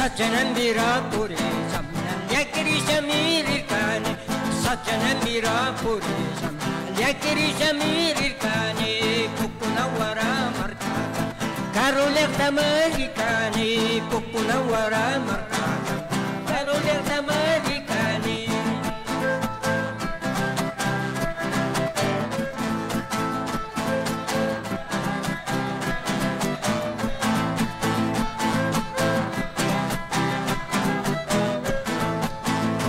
सज्जनन्दिरापुरे सम्यक्रिशमीरिर्काने सज्जनन्दिरापुरे सम्यक्रिशमीरिर्काने पुप्पुनवरा मर्काने करुणेक्तमरिकाने पुप्पुनवरा मर्काने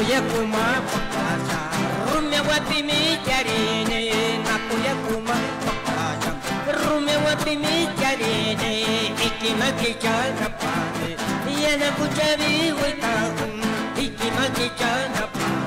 Napuya kuma pakasa Rumya wapi mi jarine Napuya kuma pakasa Rumya wapi mi jarine Ikima kichana pane Yana kuchari waita pane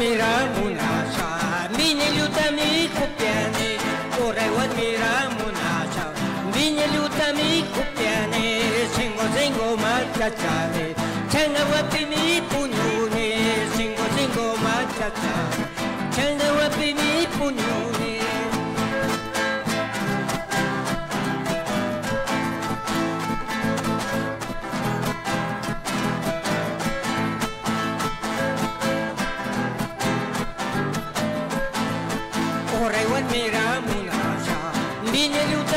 mira muna sha minye luta mi khopyane ore wat mira muna sha minye luta mi khopyane singo singo ma chachane changa wat mi punyu ne singo singo ma chachane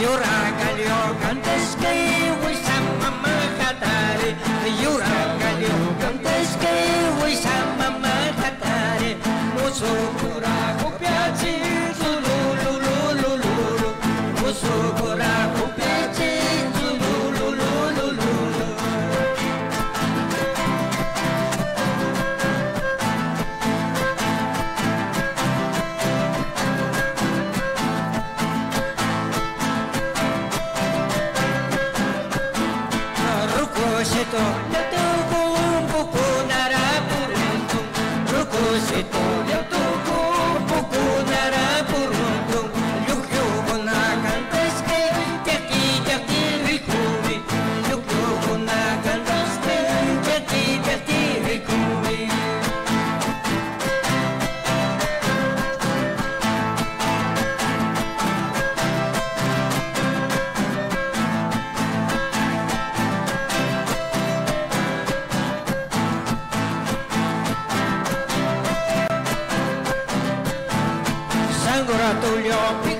Юра Галек, антеской, ой, сама махатари. Юра Галек, антеской, ой, сама махатари. Мусу курак, Oh. lavorato gli occhi.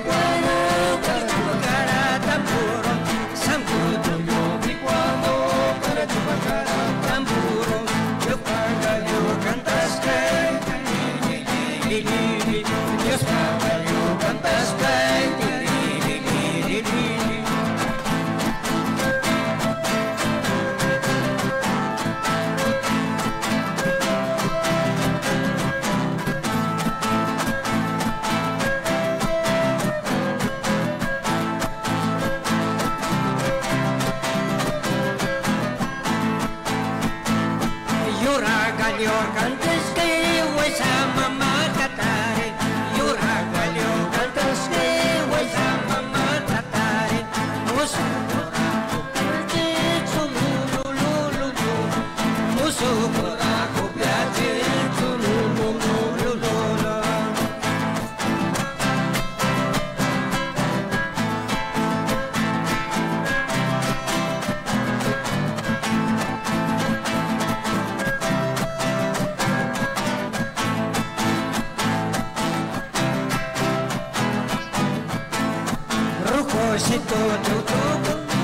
रुको सितो झूठो